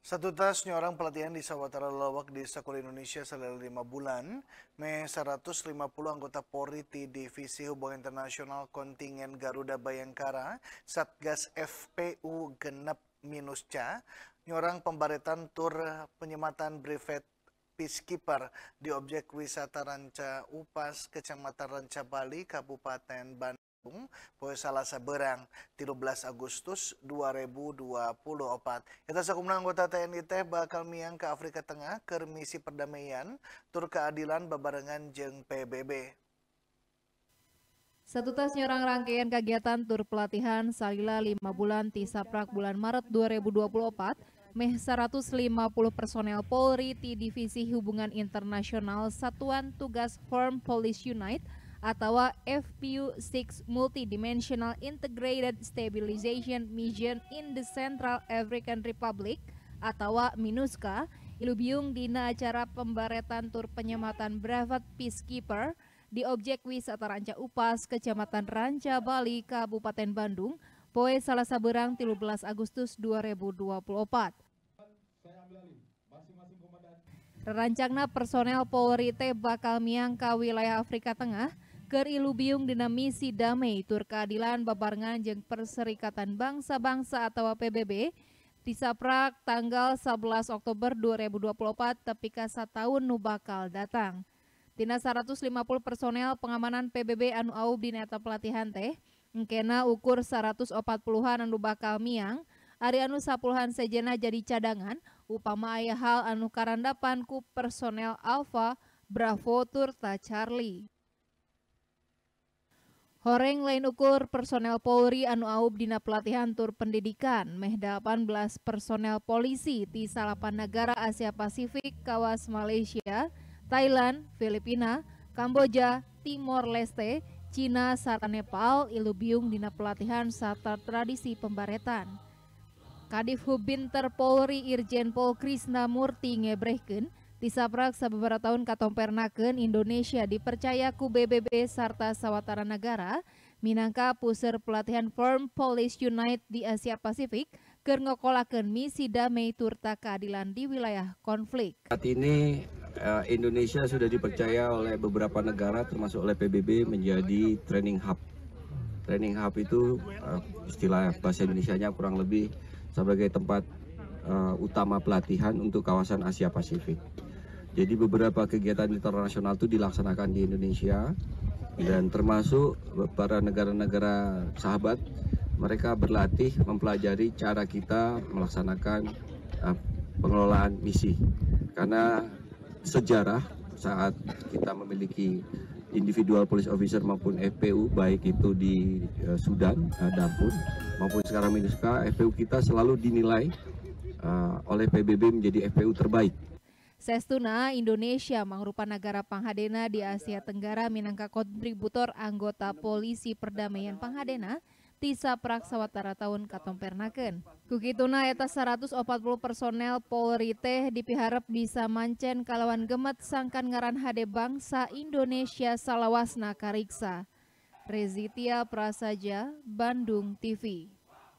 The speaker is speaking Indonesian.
Satu tas nyorang pelatihan di Sawatara Lawak di Sekolah Indonesia selama lima bulan, me 150 anggota Polri di Divisi Hubungan Internasional Kontingen Garuda Bayangkara, Satgas FPU Genep Minus Ca, nyorang pembaretan tur penyematan brevet Peacekeeper di objek wisata Ranca Upas, Kecamatan Ranca Bali, Kabupaten Bandung. Poe Salasa Berang 13 Agustus 2024. Kita sakumna anggota TNI teh bakal miang ke Afrika Tengah ke misi perdamaian tur keadilan babarengan jeng PBB. Satu tas nyorang rangkaian kegiatan tur pelatihan salila 5 bulan tisaprak bulan Maret 2024 meh 150 personel Polri di Divisi Hubungan Internasional Satuan Tugas Firm Police Unite atau FPU-6 Multidimensional Integrated Stabilization Mission in the Central African Republic atau MINUSCA ilubiung dina acara pembaretan tur penyematan Brevet Peacekeeper di objek wisata Ranca Upas, Kecamatan Ranca, Bali, Kabupaten Bandung, Poe Salasa Berang 13 Agustus 2024. Rancangna personel Polri T bakal miang ke wilayah Afrika Tengah Ker ilubiung dina misi damai tur keadilan babarengan jeng Perserikatan Bangsa-Bangsa atau PBB disaprak tanggal 11 Oktober 2024 tepi kasa tahun nu bakal datang. Tina 150 personel pengamanan PBB anu aub di neta pelatihan teh, engkena ukur 140-an anu bakal miang, Ari anu sapuluhan sejena jadi cadangan, upama ayah hal anu karandapan ku personel Alpha, Bravo, Turta, Charlie. Horeng lain ukur personel Polri anu aub dina pelatihan tur pendidikan meh 18 personel polisi di salapan negara Asia Pasifik kawas Malaysia, Thailand, Filipina, Kamboja, Timor Leste, Cina, serta Nepal ilubiung dina pelatihan serta tradisi pembaretan. Kadif Hubinter Polri Irjen Pol Krisna Murti ngebrehkeun Disaprak sababara tahun katompernaken Indonesia dipercaya ku BBB serta sawatara negara minangka pusir pelatihan Firm Police Unite di Asia Pasifik ker ngokolaken misi damai turta keadilan di wilayah konflik. Saat ini eh, Indonesia sudah dipercaya oleh beberapa negara termasuk oleh PBB menjadi training hub. Training hub itu eh, istilah bahasa Indonesia-nya kurang lebih sebagai tempat uh, utama pelatihan untuk kawasan Asia Pasifik. Jadi beberapa kegiatan internasional itu dilaksanakan di Indonesia. Dan termasuk para negara-negara sahabat mereka berlatih mempelajari cara kita melaksanakan uh, pengelolaan misi. Karena sejarah saat kita memiliki individual police officer maupun FPU baik itu di uh, Sudan, uh, Darfur maupun sekarang MINUSCA FPU kita selalu dinilai uh, oleh PBB menjadi FPU terbaik Sestuna Indonesia mangrupa negara panghadena di Asia Tenggara minangka kontributor anggota polisi perdamaian panghadena tisa praksawatara tahun katompernaken. Kukituna eta 140 personel Polri teh dipiharap bisa mancen kalawan gemet sangkan ngaran hade bangsa Indonesia salawasna kariksa. Rezitia Prasaja, Bandung TV.